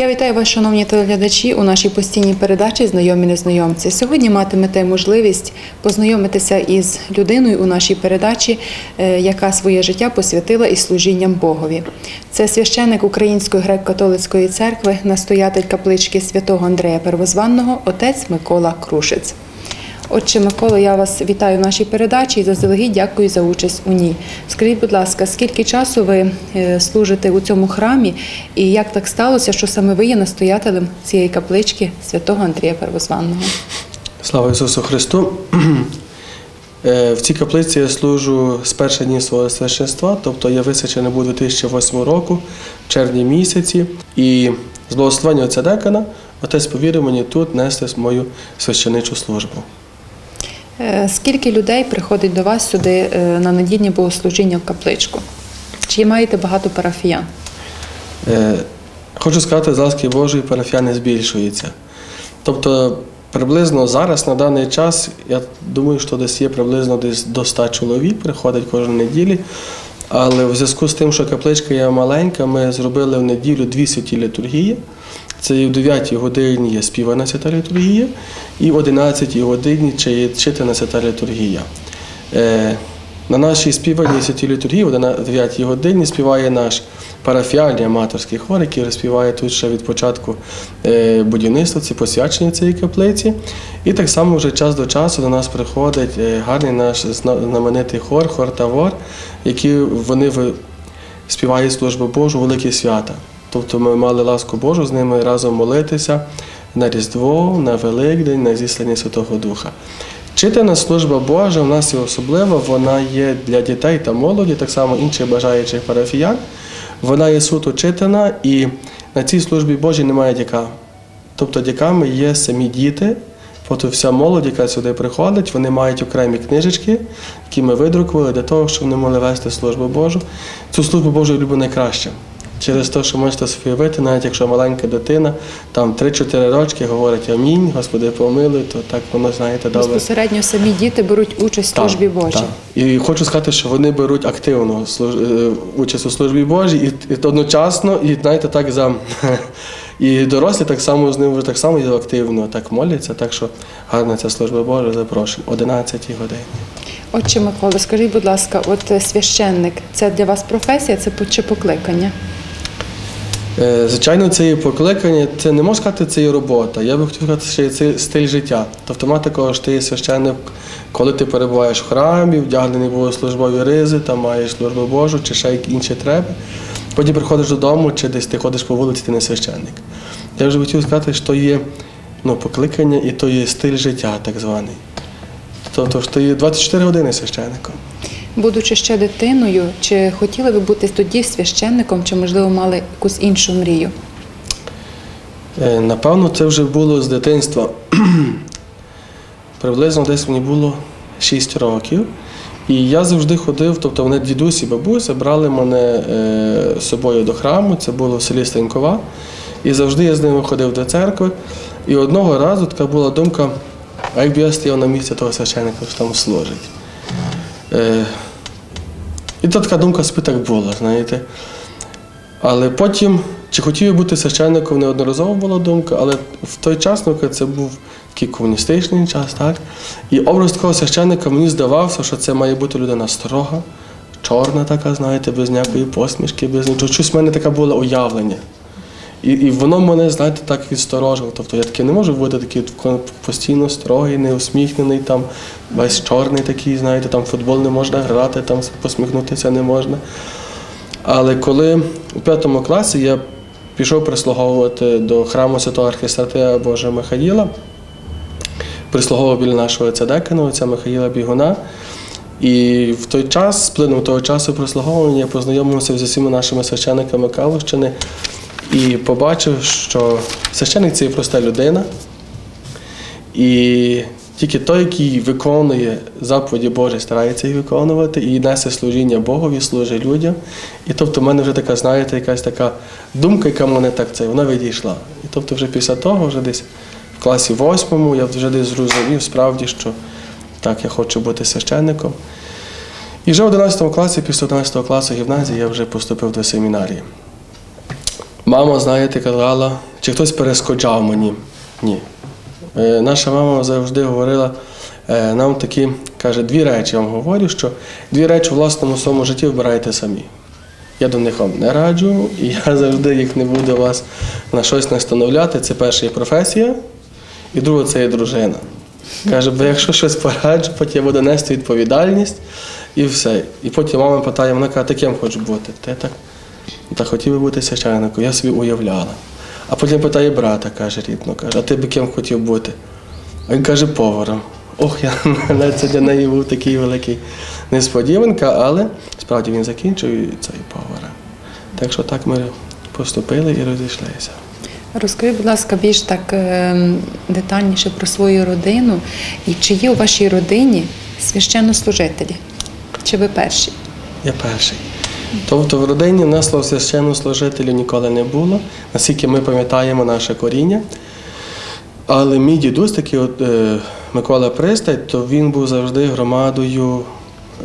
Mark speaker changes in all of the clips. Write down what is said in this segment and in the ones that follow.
Speaker 1: Я вітаю вас, шановні телеглядачі, у нашій постійній передачі Знайомі незнайомці. Сьогодні матимете можливість познайомитися із людиною у нашій передачі, е, яка своє життя посвятила із служінням Богові. Це священник Української греко-католицької церкви, настоятель каплички святого Андрея Первозванного, отець Микола Крушець. Отче Микола, я вас вітаю в нашій передачі і заздалегідь дякую за участь у ній. Скажіть, будь ласка, скільки часу ви е, служите у цьому храмі, і як так сталося, що саме ви є настоятелем цієї каплички святого Андрія Первозванного?
Speaker 2: Слава Ісусу Христу! Е, В цій каплиці я служу з перших днів свого священства, тобто я височений був 2008 року, в червні місяці. І з благословення отця декана отець повірив мені тут нести мою священичу службу.
Speaker 1: Е, Скільки людей приходить до вас сюди е, на недільне богослужіння в капличку? Чи маєте багато парафіян?
Speaker 2: Е, Хочу сказати, з ласки Божої парафіяни збільшуються. Тобто, приблизно зараз, на даний час, я думаю, що десь є приблизно десь до 100 чоловік, приходять кожну неділі. Але в зв'язку з тим, що капличка є маленька, ми зробили в неділю дві святі літургії. Це в 9 годині є співана свята літургія, і в 11 годині читана свята літургія. Е, на нашій співаній святій літургії в 9 годині співає наш парафіальний аматорський хор, який розпіває тут ще від початку е, будівництва, ці посвячення цієї каплиці. І так само вже час до часу до нас приходить е, гарний наш знаменитий хор, хор Тавор, який вони співають службу Божу, великі свята. Тобто ми мали ласку Божу з ними разом молитися на Різдво, на Великдень, на зіслання Святого Духа. Читана служба Божа в нас є особлива, вона є для дітей та молоді, так само інших бажаючих парафіян. Вона є суто читана, і на цій службі Божій немає дяка. Тобто дяками є самі діти, Тобто вся молодь, яка сюди приходить, вони мають окремі книжечки, які ми видрукували для того, щоб вони могли вести службу Божу. Цю службу Божу люблю найкраще. Через те, що можете собі уявити, навіть якщо маленька дитина, там 3-4 рочки говорить Амінь, Господи помилуй, то так воно, знаєте, добре.
Speaker 1: Безпосередньо самі діти беруть участь в службі Божій.
Speaker 2: так. І хочу сказати, що вони беруть активну е, участь у службі Божій і, і одночасно, і знаєте, так за і дорослі так само з ним вже так само активно так моляться. Так що гарна ця служба Божа, запрошуємо. 11 годині.
Speaker 1: Отче Микола, скажіть, будь ласка, от е, священник це для вас професія, це чи покликання?
Speaker 2: Е, Звичайно, це є покликання, це не можна сказати, це є робота. Я би хотів сказати, що це стиль життя. Тобто мати такого, ти є священник, коли ти перебуваєш в храмі, вдягнений в службові ризи, там маєш службу Божу чи ще інші треба. Потім приходиш додому, чи десь ти ходиш по вулиці, ти не священник. Я вже хотів сказати, що є ну, покликання і то є стиль життя, так званий. Тобто, що ти є 24 години священником.
Speaker 1: Будучи ще дитиною, чи хотіли ви бути тоді священником, чи можливо мали якусь іншу мрію?
Speaker 2: Е, Напевно, це вже було з дитинства. Приблизно десь мені було 6 років. І я завжди ходив, тобто вони дідусь і бабуся брали мене е, з собою до храму, це було в селі Станькова. І завжди я з ними ходив до церкви. І одного разу така була думка, а якби я стояв на місці того священника, що там служить. І то така думка собі була, знаєте. Але потім, чи хотів я бути священником, неодноразово була думка, але в той час, ну, це був такий комуністичний час, так? І образ такого священника мені здавався, що це має бути людина строга, чорна така, знаєте, без ніякої посмішки, без нічого. Щось в мене таке було уявлення. І, і воно мене, знаєте, так відсторожило. Тобто я таки не можу бути такий постійно строгий, неусміхнений, там весь чорний такий, знаєте, там футбол не можна грати, там посміхнутися не можна. Але коли у п'ятому класі я пішов прислуговувати до храму святого архістратея Божа Михаїла, прислуговував біля нашого отця Декана, отця Михаїла Бігуна. І в той час, з плином того часу прислуговування, я познайомився з усіма нашими священниками Калущини і побачив, що священник це є проста людина. І тільки той, який виконує заповіді Божі, старається їх виконувати і несе служіння Богові, служить людям. І тобто в мене вже така, знаєте, якась така думка, яка мене так це, вона відійшла. І тобто вже після того, вже десь в класі восьмому, я вже десь зрозумів справді, що так, я хочу бути священником. І вже в 11 класі, після 11 класу гімназії, я вже поступив до семінарії. Мама, знаєте, казала, чи хтось перешкоджав мені. Ні. Е, Наша мама завжди говорила е, нам такі, каже, дві речі я вам говорю, що дві речі в власному своєму житті вибирайте самі. Я до них вам не раджу, і я завжди їх не буду вас на щось настановляти. Це перше є професія, і друге це є дружина. Каже, бо якщо щось пораджу, потім я буду нести відповідальність і все. І потім мама питає, вона каже, ти ким хочеш бути? Та так, та хотів би бути священником, я собі уявляла. А потім питає брата, каже рідно, каже, а ти би ким хотів бути? А він каже, поваром. Ох, я навіть це для неї був такий великий несподіванка, але справді він закінчив і цей повара. Так що так ми поступили і розійшлися.
Speaker 1: Розкажи, будь ласка, більш так е, детальніше про свою родину і чи є у вашій родині священнослужителі? Чи ви перші?
Speaker 2: Я перший. Тобто в родині в нас священнослужителів ніколи не було, наскільки ми пам'ятаємо наше коріння. Але мій дідусь, такий от, е, Микола Пристай, то він був завжди громадою,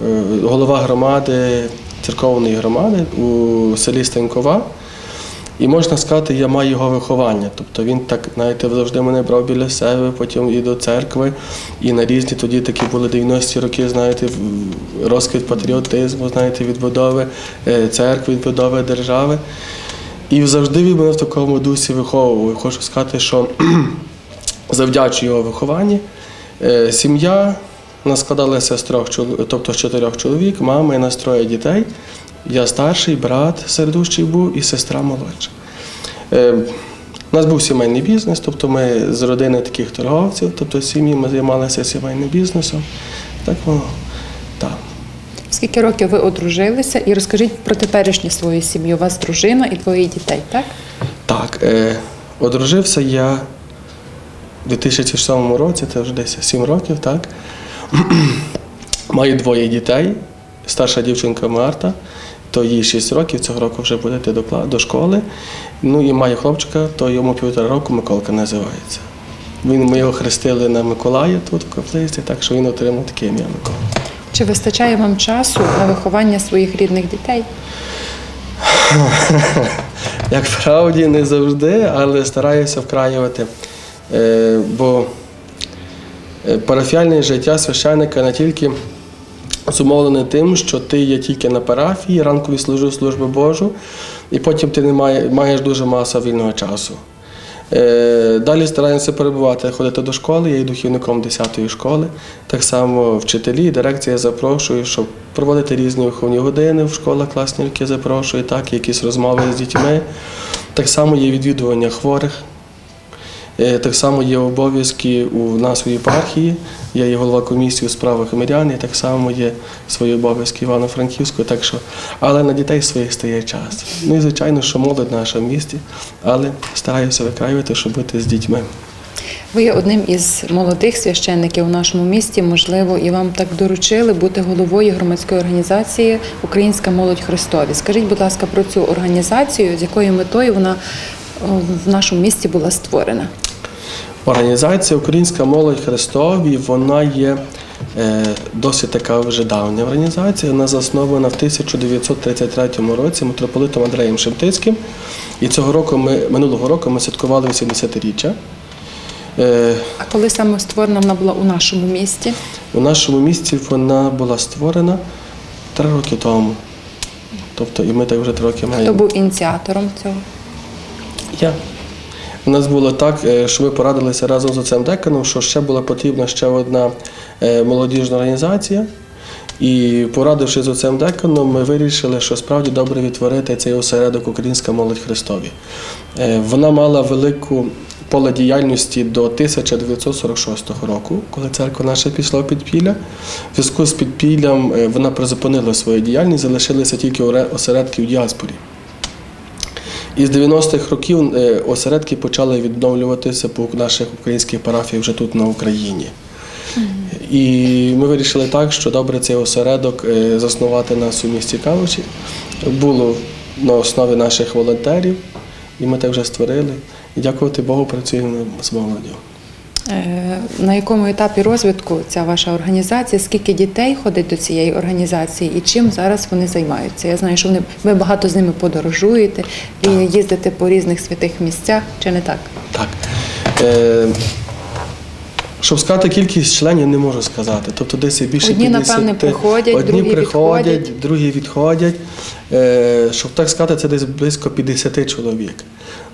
Speaker 2: е, голова громади, церковної громади у селі Станькова. І можна сказати, я маю його виховання. Тобто він так, знаєте, завжди мене брав біля себе, потім і до церкви, і на різні тоді такі були 90-ті роки, знаєте, розквіт патріотизму, знаєте, відбудови е, церкви, відбудови держави. І завжди він мене в такому дусі виховував. Хочу сказати, що завдячую його вихованні. Е, Сім'я нас складалася з трьох чол- тобто з чотирьох чоловік, мама і нас троє дітей. Я старший, брат середущий був і сестра молодша. Е, У нас був сімейний бізнес, тобто ми з родини таких торговців, тобто з сім'ї ми займалися сімейним бізнесом. Так воно. Так.
Speaker 1: Скільки років ви одружилися? І розкажіть про теперішню свою сім'ю. У вас дружина і двоє дітей, так?
Speaker 2: Так, е, одружився я у 2007 році, це вже десь 7 років, так. Маю двоє дітей. Старша дівчинка Марта, то їй 6 років, цього року вже буде йти до, до школи. Ну і маю хлопчика, то йому півтора року Миколка називається. Він, ми його хрестили на Миколая тут в каплиці, так що він отримав таке ім'я Микола.
Speaker 1: Чи вистачає вам часу на виховання своїх рідних дітей?
Speaker 2: Як правді, не завжди, але стараюся вкраювати. Е, Бо е, парафіальне життя священника не тільки зумовлене тим, що ти є тільки на парафії, ранкові служу службу Божу, і потім ти не має- маєш дуже масу вільного часу. Е, Далі стараємося перебувати, ходити до школи, я є духівником 10-ї школи. Так само вчителі, дирекція запрошує, щоб проводити різні виховні години в школах, класні роки запрошує, так, якісь розмови з дітьми. Так само є відвідування хворих. Е, Так само є обов'язки у нас у єпархії. Я є голова комісії у справах мирян, і так само є свої обов'язки Івано-Франківського. Так що, але на дітей своїх стає час. Ну і звичайно, що молодь наша в місті, але стараюся викраювати, щоб бути з дітьми.
Speaker 1: Ви є одним із молодих священників у нашому місті. Можливо, і вам так доручили бути головою громадської організації Українська молодь Христові. Скажіть, будь ласка, про цю організацію, з якою метою вона в нашому місті була створена.
Speaker 2: Організація Українська молодь Христові вона є е, досить така вже давня організація. Вона заснована в 1933 році митрополитом Андреєм Шептицьким. І цього року ми минулого року ми святкували 80-річчя. Е,
Speaker 1: А коли саме створена вона була у нашому місті?
Speaker 2: у нашому місті вона була створена три роки тому. Тобто, і ми так вже три роки маємо.
Speaker 1: Хто був ініціатором цього?
Speaker 2: Я. У нас було так, е, що ми порадилися разом з оцем деканом, що ще була потрібна ще одна е, молодіжна організація. І порадившись з оцем деканом, ми вирішили, що справді добре відтворити цей осередок Українська молодь Христові. Е, Вона мала велику поле діяльності до 1946 року, коли церква наша пішла в підпілля. В зв'язку з підпіллям вона призупинила свою діяльність, залишилися тільки осередки в діаспорі. І з 90-х років е, осередки почали відновлюватися по наших українських парафіях вже тут на Україні. І ми вирішили так, що добре цей осередок е, заснувати нас у місті Калуші. Було на основі наших волонтерів, і ми так вже створили. І дякувати Богу, працюємо з молоддю.
Speaker 1: Е, На якому етапі розвитку ця ваша організація? Скільки дітей ходить до цієї організації і чим зараз вони займаються? Я знаю, що вони ви багато з ними подорожуєте і їздите по різних святих місцях, чи не так?
Speaker 2: Так. Е, щоб сказати кількість членів, не можу сказати. Тобто десь більше
Speaker 1: Одні,
Speaker 2: 50.
Speaker 1: напевне, приходять,
Speaker 2: Одні
Speaker 1: другі
Speaker 2: приходять,
Speaker 1: відходять.
Speaker 2: другі відходять. Е, щоб так сказати, це десь близько 50 чоловік.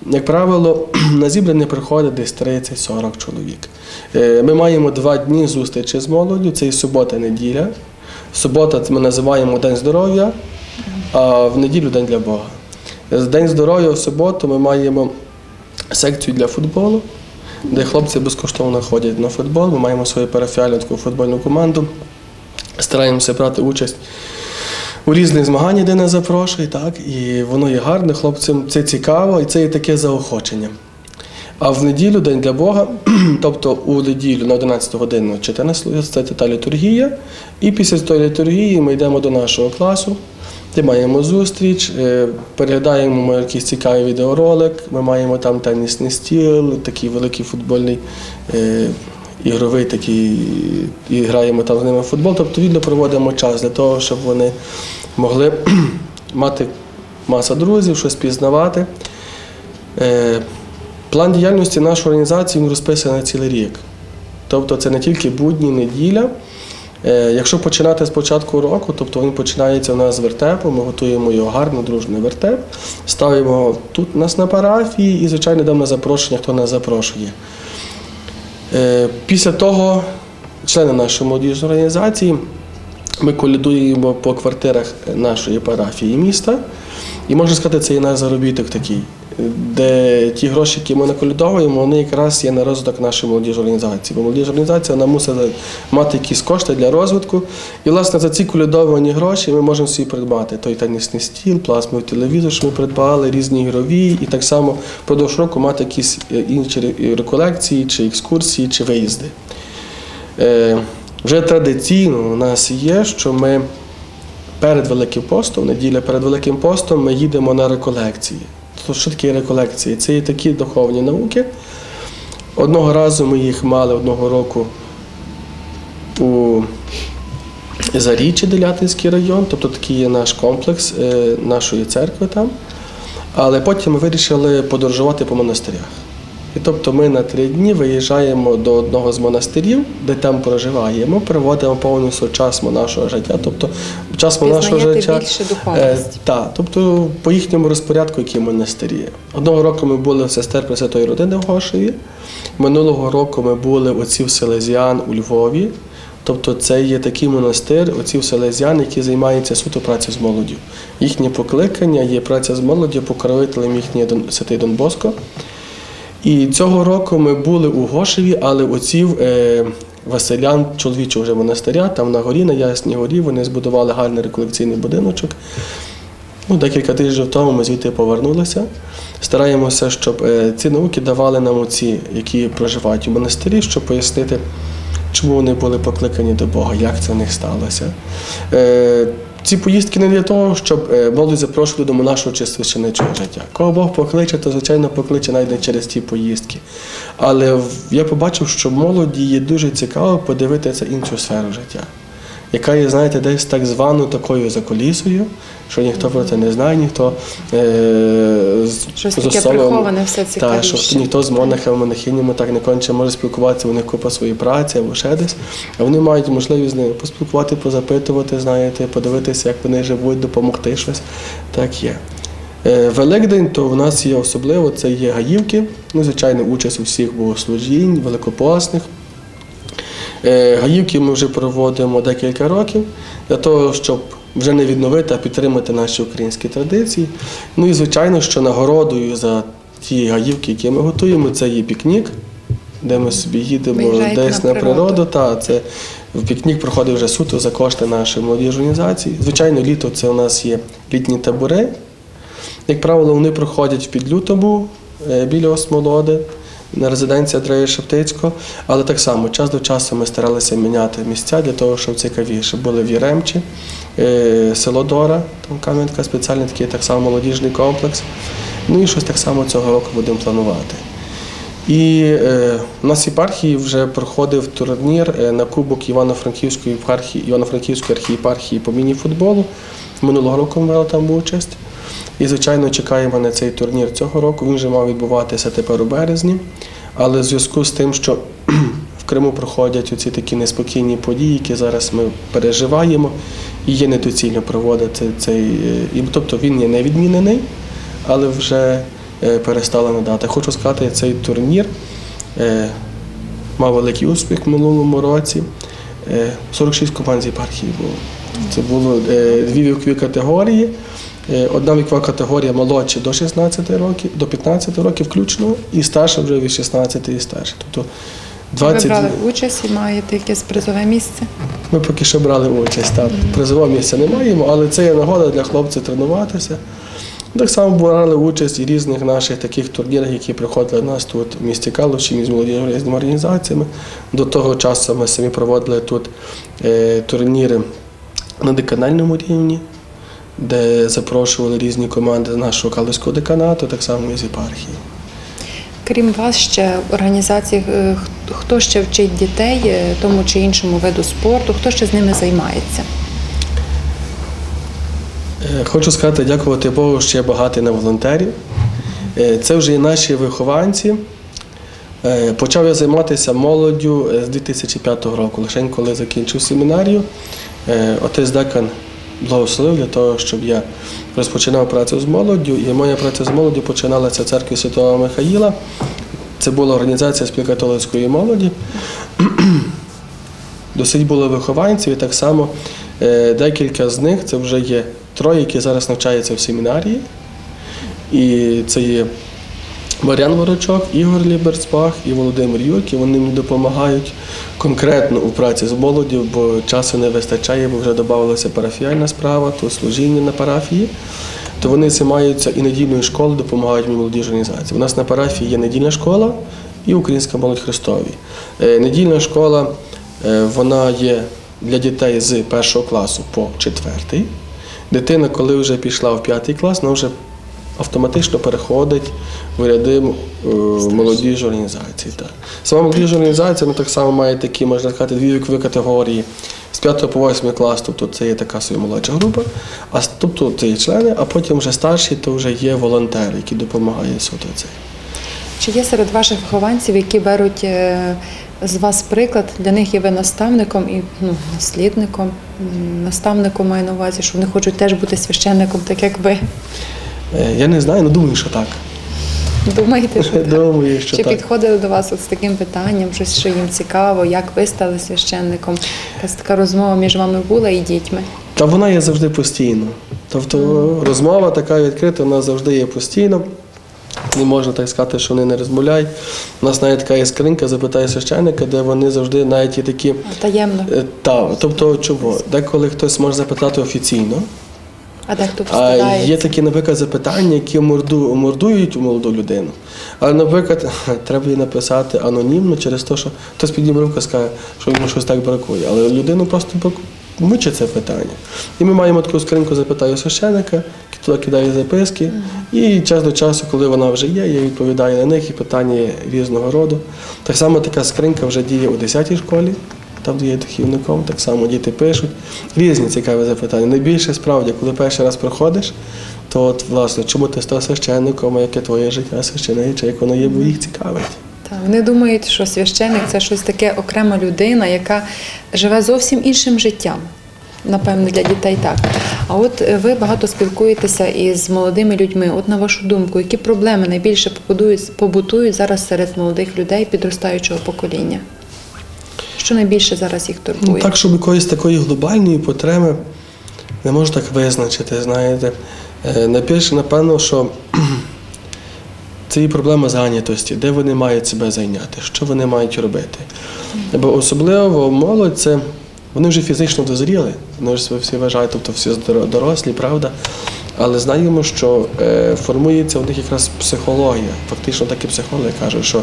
Speaker 2: Як правило, на зібрання приходить десь 30-40 чоловік. Е, ми маємо два дні зустрічі з молоддю, це і субота-неділя. Субота ми називаємо День здоров'я, а в неділю День для Бога. День здоров'я в суботу ми маємо секцію для футболу, де хлопці безкоштовно ходять на футбол. Ми маємо свою парафіальну футбольну команду. Стараємося брати участь у різних змаганнях, де нас запрошують, так, і воно є гарне, хлопцям це цікаво і це є таке заохочення. А в неділю День для Бога, тобто у неділю на 11 годину 14 це та літургія, і після тої літургії ми йдемо до нашого класу, де маємо зустріч, е, переглядаємо ми якийсь цікавий відеоролик, ми маємо там тенісний стіл, такий великий футбольний е, ігровий такий, і граємо там з ними в футбол. Тобто вільно проводимо час для того, щоб вони могли мати маса друзів, щось пізнавати. Е, План діяльності нашої організації він розписаний на цілий рік. Тобто це не тільки будні, неділя. Е, Якщо починати з початку року, тобто він починається у нас з вертепу, ми готуємо його гарно, дружний вертеп, ставимо тут нас на парафії і, звичайно, на запрошення, хто нас запрошує. Е, Після того члени нашої молодіжної організації ми колядуємо по квартирах нашої парафії міста. І можна сказати, це є наш заробіток такий, де ті гроші, які ми наколядовуємо, вони якраз є на розвиток нашої молодіжної організації. Бо молодіжна організація вона мусить мати якісь кошти для розвитку. І, власне, за ці колядовані гроші ми можемо собі придбати той тенісний стіл, плазмовий телевізор, що ми придбали, різні ігрові, і так само впродовж року мати якісь е, інші реколекції, чи екскурсії, чи виїзди. Е, Вже традиційно у нас є, що ми перед Великим постом, неділя перед Великим постом, ми їдемо на реколекції. Тобто, що таке реколекції? Це є такі духовні науки. Одного разу ми їх мали одного року у Заріччі, Делятинський район, тобто такий є наш комплекс е, нашої церкви там. Але потім ми вирішили подорожувати по монастирях. І тобто ми на три дні виїжджаємо до одного з монастирів, де там проживаємо, проводимо повністю час нашого життя. Тобто час нашого життя.
Speaker 1: більше духовність.
Speaker 2: так, тобто по їхньому розпорядку, які монастирі. Одного року ми були в сестер Пресвятої родини в Гошеві. Минулого року ми були отців Селезіан у Львові. Тобто це є такий монастир, отців Селезіан, які займаються суто працею з молоддю. Їхнє покликання є праця з молоддю, покровителем їхній святий Дон Боско. І цього року ми були у Гошеві, але отців е, Василян, чоловічого вже монастиря, там на горі, на Ясній горі, вони збудували гарний реколекційний будиночок. Ну, декілька тижнів тому ми звідти повернулися. Стараємося, щоб е, ці науки давали нам оці, які проживають у монастирі, щоб пояснити, чому вони були покликані до Бога, як це в них сталося. Ці поїздки не для того, щоб е, молодь запрошувати до монашого чи священичого життя. Кого Бог покличе, то звичайно покличе навіть не через ті поїздки. Але я побачив, що молоді є дуже цікаво подивитися іншу сферу життя, яка є, знаєте, десь так званою такою заколісою, що ніхто про це не знає, ніхто е, з-
Speaker 1: Щось
Speaker 2: з
Speaker 1: таке
Speaker 2: особами-
Speaker 1: приховане, все
Speaker 2: Так,
Speaker 1: цікавіше.
Speaker 2: що ніхто з монахами, монахинями так не конче може спілкуватися, у них купа своєї праці або ще десь. А вони мають можливість з ними поспілкувати, позапитувати, знаєте, подивитися, як вони живуть, допомогти щось. Так є. Е, Великдень, то в нас є особливо, це є гаївки, ну, звичайно, участь у всіх богослужінь, великопосних. Е, Гаївки ми вже проводимо декілька років для того, щоб вже не відновити, а підтримати наші українські традиції. Ну і звичайно, що нагородою за ті гаївки, які ми готуємо, це є пікнік, де ми собі їдемо десь
Speaker 1: на
Speaker 2: на
Speaker 1: природу.
Speaker 2: природу. Та, це пікнік проходить вже суто за кошти нашої молодіжної організації. Звичайно, літо це у нас є літні табори. Як правило, вони проходять в Підлютому е, біля Осмолоди, на резиденції Андрея Шептицького. Але так само час до часу ми старалися міняти місця для того, щоб цікавіше. Були в Єремчі, е, село Дора, там Кам'янка, спеціальний такий так само молодіжний комплекс. Ну і щось так само цього року будемо планувати. І е, у нас єпархії вже проходив турнір е, на Кубок Івано-Франківської Івано-Франківської архієпархії по міні-футболу. Минулого року ми брали там участь. І, звичайно, чекаємо на цей турнір цього року. Він вже мав відбуватися тепер у березні. Але в зв'язку з тим, що в Криму проходять оці такі неспокійні події, які зараз ми переживаємо, і є недоцільно проводити цей. е, Тобто він є не відмінений, але вже е, перестали надати. Хочу сказати, цей турнір е, мав великий успіх в минулому році. Е, 46 команд з єпархії було. Це було дві вікові категорії. Е, Одна вікова категорія молодші до 16 років, до 15 років включно, і старша вже від 16 і старше. Тобто
Speaker 1: Ви брали участь і маєте якесь призове місце?
Speaker 2: ми поки що брали участь. Так. Призового місця не маємо, але це є нагода для хлопців тренуватися. Так само брали участь і різних наших таких турнірах, які приходили до нас тут в місті Калуші, між молодіжними організаціями. До того часу ми самі проводили тут е, турніри на деканальному рівні, де запрошували різні команди нашого Калуського деканату, так само і з єпархії.
Speaker 1: Крім вас, ще організації е, хто- ще вчить дітей е, тому чи іншому виду спорту, хто ще з ними займається?
Speaker 2: Е, Хочу сказати, дякувати Богу, що є багато на волонтерів. Це вже і наші вихованці. Почав я займатися молоддю з 2005 року, лише коли закінчив семінарію. Отець Декан благословив для того, щоб я розпочинав працю з молоддю. І моя праця з молоддю починалася в церкві Святого Михаїла. Це була організація співкатолицької молоді. Досить було вихованців, і так само е, декілька з них це вже є троє, які зараз навчаються в семінарії. І це є Мар'ян Ворочок, Ігор Ліберцбах і Володимир Юрк. І вони мені допомагають конкретно у праці з молоддю, бо часу не вистачає, бо вже додавалася парафіальна справа, то служіння на парафії. То вони займаються і недільною школою, допомагають мені організації. У нас на парафії є недільна школа і Українська молодь Христові. Е, Недільна школа е, вона є для дітей з першого класу по четвертий. Дитина, коли вже пішла в п'ятий клас, вона вже автоматично переходить в ряди е, молодіжної організації. Так. Сама молодіжна організація вона так само має такі, можна сказати, дві вікові категорії. З 5 по 8 клас, тобто це є така собі молодша група, а тобто це є члени, а потім вже старші, то вже є волонтери, які допомагають суто це.
Speaker 1: Чи є серед ваших вихованців, які беруть е, з вас приклад, для них є ви наставником і ну, наслідником, наставником маю на увазі, що вони хочуть теж бути священником, так як ви.
Speaker 2: Е, Я не знаю, але думаю, що так.
Speaker 1: Думаєте, що так?
Speaker 2: Думаю, що
Speaker 1: Чи
Speaker 2: так.
Speaker 1: підходили до вас от з таким питанням, щось, що їм цікаво, як ви стали священником? Якась така розмова між вами була і дітьми.
Speaker 2: Та вона є завжди постійно. Тобто розмова така відкрита, вона завжди є постійно. Не можна так сказати, що вони не розмовляють. У нас навіть така є скринька, запитає священника, де вони завжди навіть є такі.
Speaker 1: Таємно.
Speaker 2: е, Та, тобто чого? Деколи хтось може запитати офіційно,
Speaker 1: А дехто
Speaker 2: а є такі, наприклад, запитання, які морду, мордують у молоду людину. Але, наприклад, треба їй написати анонімно через те, що хтось підніме руку скаже, що йому щось так бракує. Але людину просто мучить це питання. І ми маємо таку скриньку запитаю священика, туди кидає записки. І час до часу, коли вона вже є, я відповідаю на них і питання різного роду. Так само така скринька вже діє у 10-й школі. Там, є духівником, так само діти пишуть. Різні цікаві запитання. Найбільше справді, коли перший раз приходиш, то от, власне, чому ти став священником, яке твоє життя священиче, як воно є, бо їх цікавить.
Speaker 1: Вони думають, що священник це щось таке окрема людина, яка живе зовсім іншим життям. Напевно, для дітей так. А от е, ви багато спілкуєтеся із молодими людьми. От на вашу думку, які проблеми найбільше побутують зараз серед молодих людей підростаючого покоління? Що найбільше зараз їх
Speaker 2: Ну,
Speaker 1: турбує?
Speaker 2: так, щоб якоїсь такої глобальної потреби не можу так визначити, знаєте. Е, Найбільше, напевно, що це і проблема зайнятості, де вони мають себе зайняти, що вони мають робити. Бо особливо молодь це вони вже фізично дозріли, вони себе всі вважають, тобто всі дорослі, правда. Але знаємо, що е, формується у них якраз психологія. Фактично так і психологи кажуть, що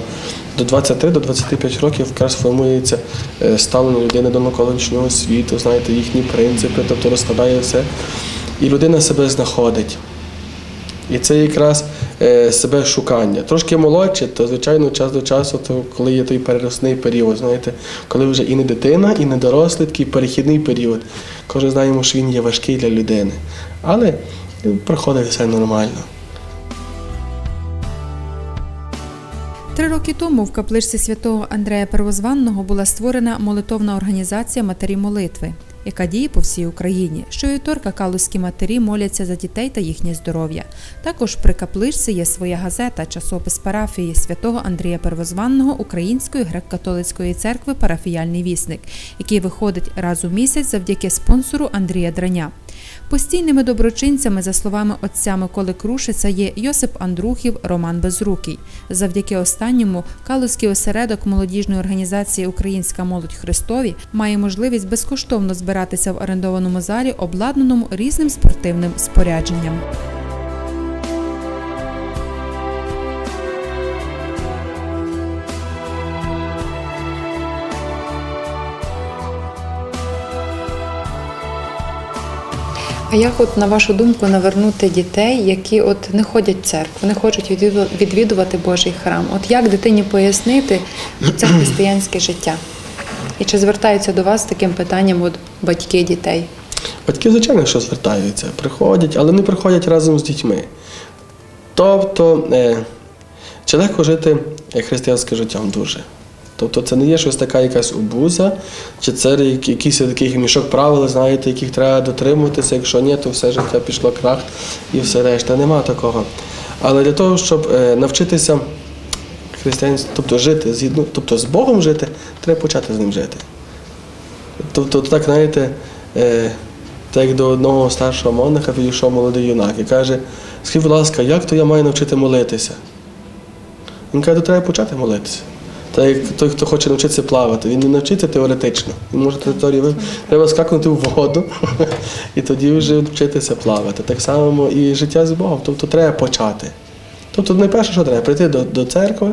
Speaker 2: до 23 до 25 років якраз формується е, ставлення людини до навколишнього світу, знаєте, їхні принципи, тобто розкладає все. І людина себе знаходить. І це якраз е, себе шукання. Трошки молодші, то звичайно час до часу, то коли є той переросний період, знаєте, коли вже і не дитина, і не дорослий, такий перехідний період. Кожен знаємо, що він є важкий для людини. Але е, проходить все нормально.
Speaker 1: Три роки тому в капличці святого Андрея Первозванного була створена молитовна організація Матері молитви, яка діє по всій Україні. Щовівторка калузькі матері моляться за дітей та їхнє здоров'я. Також при капличці є своя газета, часопис парафії святого Андрія Первозванного Української греко-католицької церкви Парафіяльний вісник, який виходить раз у місяць завдяки спонсору Андрія Драня. Постійними доброчинцями, за словами отця Миколи Крушиця, є Йосип Андрухів, Роман Безрукий. Завдяки останньому Калузький осередок молодіжної організації Українська молодь Христові має можливість безкоштовно збиратися в орендованому залі, обладнаному різним спортивним спорядженням. А як, от на вашу думку, навернути дітей, які от не ходять в церкву, не хочуть відвідувати Божий храм? От як дитині пояснити це християнське життя? І чи звертаються до вас з таким питанням от батьки дітей?
Speaker 2: Батьки, звичайно, що звертаються, приходять, але не приходять разом з дітьми. Тобто, е, чи легко жити е, християнським життям дуже. Тобто це не є щось така якась обуза, чи це якийсь такий мішок правил, знаєте, яких треба дотримуватися. Якщо ні, то все життя пішло крах і все решта. Нема такого. Але для того, щоб е, навчитися християнству, тобто жити згідно, тобто з Богом жити, треба почати з ним жити. Тобто, так, знаєте, е, так до одного старшого монаха підійшов молодий юнак і каже: скажіть, будь ласка, як то я маю навчити молитися? Він каже, то треба почати молитися. Так як той, хто хоче навчитися плавати, він не навчиться теоретично. Він може територію треба скакнути в воду і тоді вже вчитися плавати. Так само і життя з Богом. Тобто треба почати. Тобто найперше, що треба, прийти до, до церкви,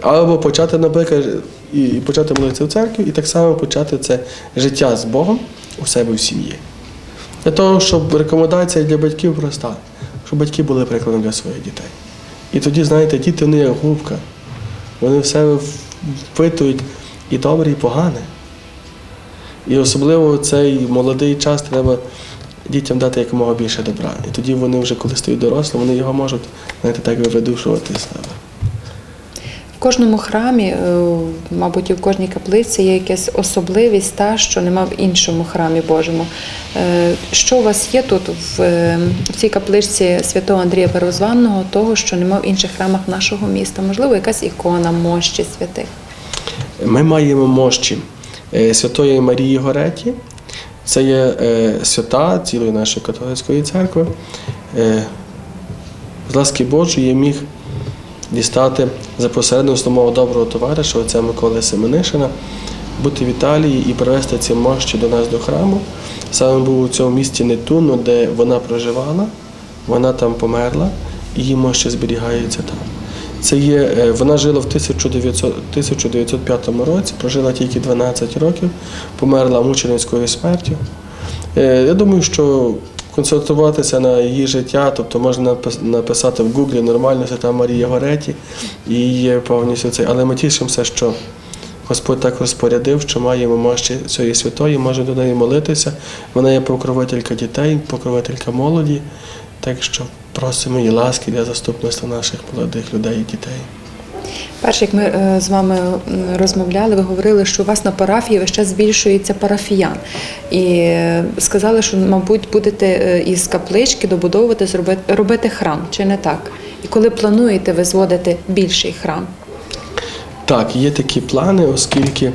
Speaker 2: або почати, наприклад, і, і почати молитися в церкві, і так само почати це життя з Богом у себе в сім'ї. Для того, щоб рекомендація для батьків проста, щоб батьки були прикладом для своїх дітей. І тоді, знаєте, діти вони як губка. Вони в себе впитують і добре, і погане. І особливо цей молодий час треба дітям дати якомога більше добра. І тоді вони вже, коли стають дорослі, вони його можуть, знаєте, так видушувати з себе.
Speaker 1: В кожному храмі, е, мабуть, і в кожній каплиці є якась особливість, та, що нема в іншому храмі Божому. Е, Що у вас є тут в, е, в цій капличці святого Андрія Первозванного, того, що нема в інших храмах нашого міста? Можливо, якась ікона мощі святих?
Speaker 2: Ми маємо мощі Святої Марії Гореті. Це є свята цілої нашої католицької церкви. З ласки Божої міг дістати за посередництвом мого доброго товариша, отця Миколи Семенишина, бути в Італії і привезти ці мощі до нас до храму. Саме був у цьому місті Нетуно, де вона проживала, вона там померла, і її мощі зберігаються там. Це є, е, вона жила в 1900, 1905 році, прожила тільки 12 років, померла мученицькою смертю. Е, Я думаю, що концентруватися на її життя, тобто можна написати в Гуглі нормально Свята Марія Гореті, і є повністю це. Але ми тішимося, що Господь так розпорядив, що маємо мощі цієї святої, можемо до неї молитися. Вона є покровителька дітей, покровителька молоді. Так що просимо її ласки для заступництва наших молодих людей і дітей.
Speaker 1: Перше, як ми е, з вами розмовляли, ви говорили, що у вас на парафії весь збільшується парафіян. І е, сказали, що, мабуть, будете е, із каплички добудовувати, робити храм, чи не так? І коли плануєте ви зводити більший храм?
Speaker 2: Так, є такі плани, оскільки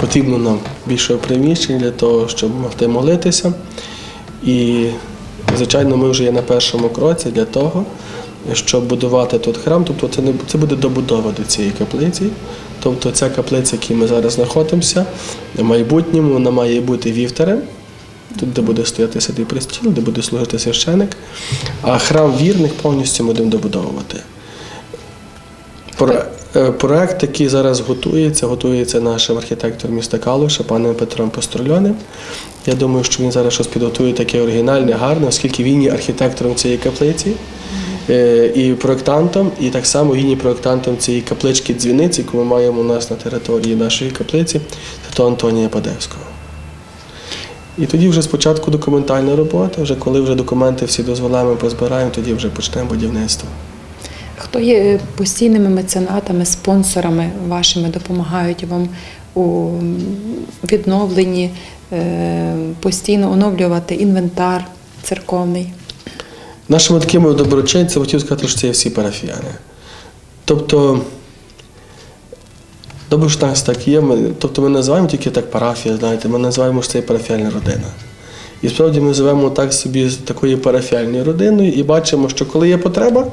Speaker 2: потрібно нам більше приміщень для того, щоб могти молитися. І, звичайно, ми вже є на першому кроці для того, щоб будувати тут храм. Тобто це не це буде добудова до цієї каплиці. Тобто ця каплиця, в якій ми зараз знаходимося, в майбутньому вона має бути вівтарем. Тут, де буде стояти святий престіл, де буде служити священик, а храм вірних повністю будемо добудовувати. Е, Проект, який зараз готується, готується нашим архітектором міста Калуша, паном Петром Построльоним. Я думаю, що він зараз щось підготує таке оригінальне, гарне, оскільки він є архітектором цієї каплиці. Е, і проєктантом, і так само гідні проєктантом цієї каплички дзвіниці, яку ми маємо у нас на території нашої каплиці, Святого Антонія Падевського. І тоді вже спочатку документальна робота, вже коли вже документи всі дозволаємо, позбираємо, тоді вже почнемо будівництво.
Speaker 1: Хто є е, постійними меценатами, спонсорами вашими, допомагають вам у відновленні, е, постійно оновлювати інвентар церковний?
Speaker 2: Нашими такими доброчинцями хотів сказати, що це є всі парафіяни. Тобто, добре, що нас так є. Ми, тобто ми називаємо тільки так парафія, знаєте, ми називаємо, що це є парафіальна родина. І справді ми живемо так собі з такою парафіальною родиною і бачимо, що коли є потреба,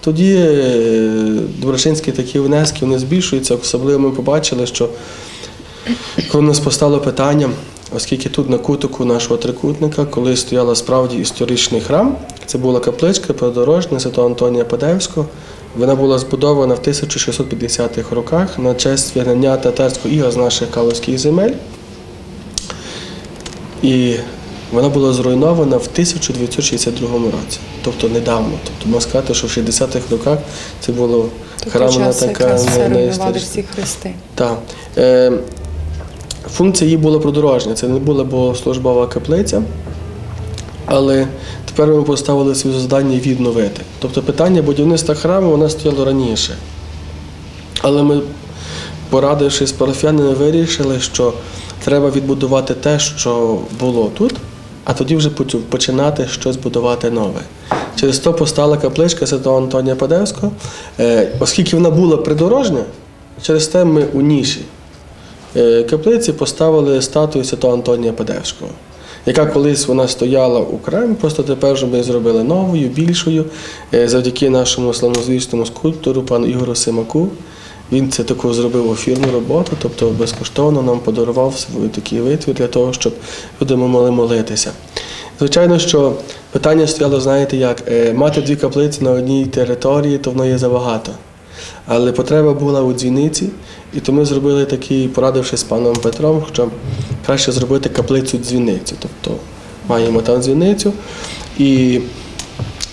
Speaker 2: тоді е, доброчинські такі внески вони збільшуються. Особливо ми побачили, що коли у нас постало питання, оскільки тут на кутику нашого трикутника, коли стояла справді історичний храм, це була капличка подорожня Святого Антонія Падевського. Вона була збудована в 1650-х роках на честь вигнання татарського іга з наших каловських земель. І вона була зруйнована в 1962 році, тобто недавно. Тобто можна сказати, що в 60-х роках це було
Speaker 1: Тобто
Speaker 2: храмна така
Speaker 1: всі хрести.
Speaker 2: Так. Функція її була продорожня. Це не була богослужбова каплиця, але тепер ми поставили собі завдання відновити. Тобто питання будівництва храму воно стояло раніше. Але ми, порадившись з парафіянами, вирішили, що треба відбудувати те, що було тут, а тоді вже починати щось будувати нове. Через то постала капличка Святого Антонія Падевського. Е, Оскільки вона була придорожня, через те ми у ніші каплиці поставили статую Святого Антонія Падевського, яка колись вона стояла у храмі, просто тепер вже ми зробили новою, більшою, е, завдяки нашому славнозвісному скульптору, пану Ігору Симаку. Він це таку зробив офірну роботу, тобто безкоштовно нам подарував свій такий витвір для того, щоб люди могли молитися. Звичайно, що питання стояло, знаєте як, е, мати дві каплиці на одній території, то воно є забагато. Але потреба була у дзвіниці, і то ми зробили такий, порадившись з паном Петром, що краще зробити каплицю дзвіницю. Тобто маємо там дзвіницю. І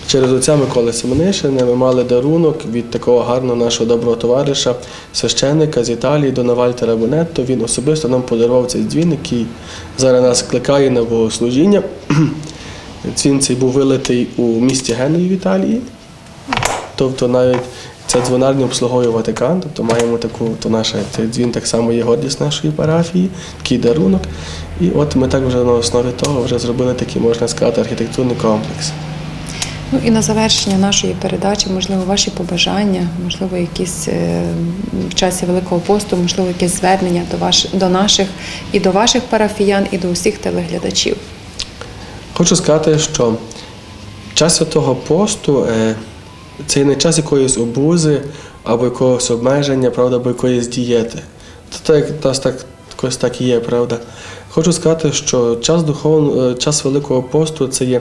Speaker 2: через отця Миколи Семенишина ми мали дарунок від такого гарного нашого доброго товариша, священника з Італії Дона Вальтера Бонетто. Він особисто нам подарував цей дзвін, який зараз нас кликає на богослужіння. Дзвін цей був вилитий у місті Генуї в Італії. Тобто навіть ця дзвонарня обслуговує Ватикан, тобто маємо таку, то наша цей дзвін так само є гордість нашої парафії, такий дарунок. І от ми так вже на основі того вже зробили такий, можна сказати, архітектурний комплекс.
Speaker 1: Ну і на завершення нашої передачі, можливо, ваші побажання, можливо, якісь е, в часі Великого посту, можливо, якесь звернення до ваш, до наших і до ваших парафіян, і до усіх телеглядачів.
Speaker 2: Хочу сказати, що час святого посту це не час якоїсь обузи або якогось обмеження, правда, або якоїсь дієти. Це так, так, якось так і є, правда. Хочу сказати, що час, духов... е, час Великого посту це є,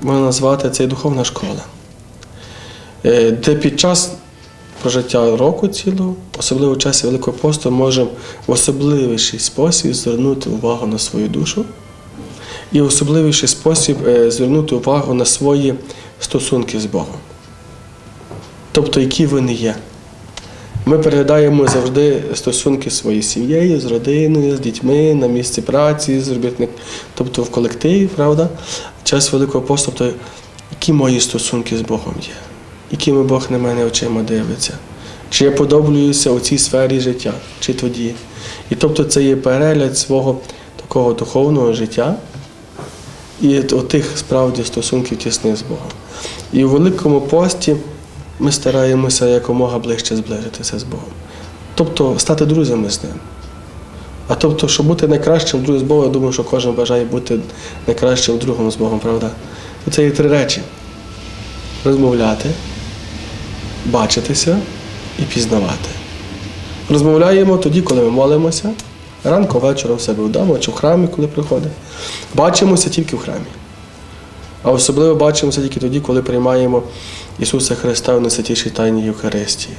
Speaker 2: можна назвати, це є духовна школа, Е, де під час прожиття року цілого, особливо в часі Великого посту, можемо в особливіший спосіб звернути увагу на свою душу і в особливіший спосіб е, звернути увагу на свої стосунки з Богом. Тобто, які вони є. Ми переглядаємо завжди стосунки своєю сім'єю, з родиною, з дітьми, на місці праці, з робітник, тобто в колективі, правда? Час Великого посту, тобто, які мої стосунки з Богом є, якими Бог на мене очима дивиться, чи я подоблююся у цій сфері життя, чи тоді. І тобто це є перегляд свого такого духовного життя і тих справді стосунків тісних з Богом. І у Великому пості ми стараємося якомога ближче зближитися з Богом. Тобто стати друзями з ним. А тобто, щоб бути найкращим другом з Богом, я думаю, що кожен бажає бути найкращим другом з Богом, правда? То це є три речі: розмовляти, бачитися і пізнавати. Розмовляємо тоді, коли ми молимося, ранку, вечором в себе вдома чи в храмі, коли приходимо. Бачимося тільки в храмі. А особливо бачимося тільки тоді, коли приймаємо Ісуса Христа в найсвятішій тайні Євхаристії.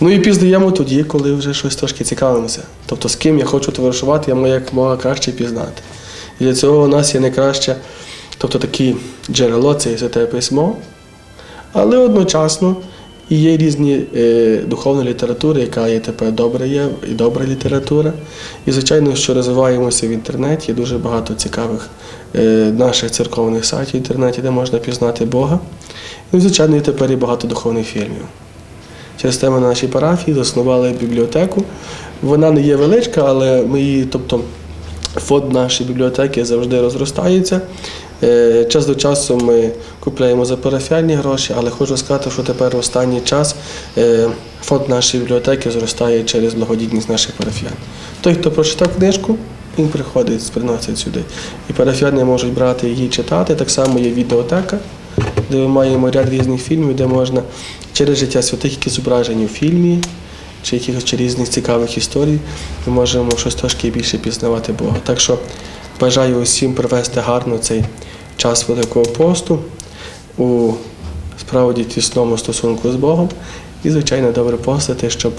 Speaker 2: Ну і пізнаємо тоді, коли вже щось трошки цікавимося. Тобто, з ким я хочу товаришувати, я маю якомога краще пізнати. І для цього у нас є найкраще, тобто таке джерело це є святе письмо. Але одночасно і є різні е, духовні літератури, яка є тепер добра є, і добра література. І, звичайно, що розвиваємося в інтернеті, є дуже багато цікавих е, наших церковних сайтів в інтернеті, де можна пізнати Бога. Ну, і, звичайно, і тепер є багато духовних фільмів. Через те ми на нашій парафії заснували бібліотеку. Вона не є величка, але ми її, тобто фонд нашої бібліотеки завжди розростається. Е, Час до часу ми купляємо за парафіальні гроші, але хочу сказати, що тепер в останній час е, фонд нашої бібліотеки зростає через благодійність наших парафіян. Той, хто прочитав книжку, він приходить, приносить сюди. І парафіяни можуть брати її читати. Так само є відеотека, де ми маємо ряд різних фільмів, де можна через життя святих, які зображені в фільмі, чи якихось чи різних цікавих історій, ми можемо щось трошки більше пізнавати Бога. Так що бажаю усім провести гарно цей час Великого посту у справді тісному стосунку з Богом. І, звичайно, добре постати, щоб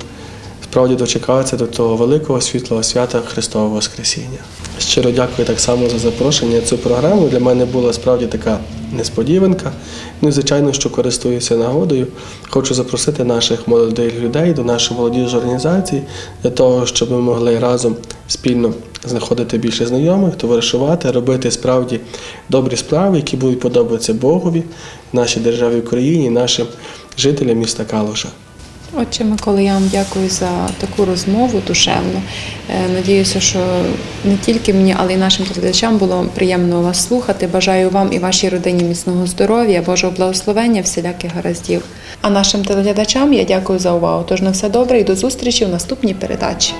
Speaker 2: справді дочекатися до того великого світлого свята Христового Воскресіння. Щиро дякую так само за запрошення цю програму. Для мене була справді така несподіванка. Ну і звичайно, що користуюся нагодою. Хочу запросити наших молодих людей до нашої молодіжної організації для того, щоб ми могли разом спільно знаходити більше знайомих, товаришувати, робити справді добрі справи, які будуть подобатися Богові, нашій державі Україні, нашим жителям міста Калуша.
Speaker 1: Отче Микола, я вам дякую за таку розмову душевну. Е, Надіюся, що не тільки мені, але й нашим глядачам було приємно вас слухати. Бажаю вам і вашій родині міцного здоров'я, Божого благословення, всіляких гараздів. А нашим телеглядачам я дякую за увагу. Тож на все добре і до зустрічі в наступній передачі.